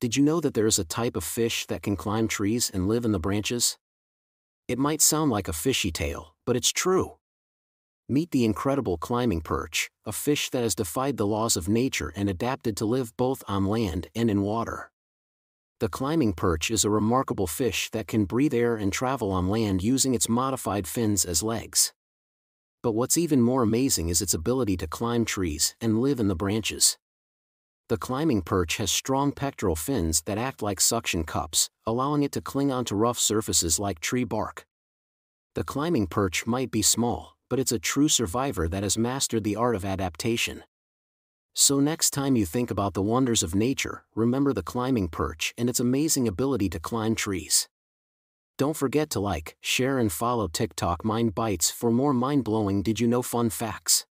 Did you know that there is a type of fish that can climb trees and live in the branches? It might sound like a fishy tale, but it's true. Meet the incredible climbing perch, a fish that has defied the laws of nature and adapted to live both on land and in water. The climbing perch is a remarkable fish that can breathe air and travel on land using its modified fins as legs. But what's even more amazing is its ability to climb trees and live in the branches. The climbing perch has strong pectoral fins that act like suction cups, allowing it to cling onto rough surfaces like tree bark. The climbing perch might be small, but it's a true survivor that has mastered the art of adaptation. So next time you think about the wonders of nature, remember the climbing perch and its amazing ability to climb trees. Don't forget to like, share and follow TikTok Mind Bites for more mind-blowing did you know fun facts.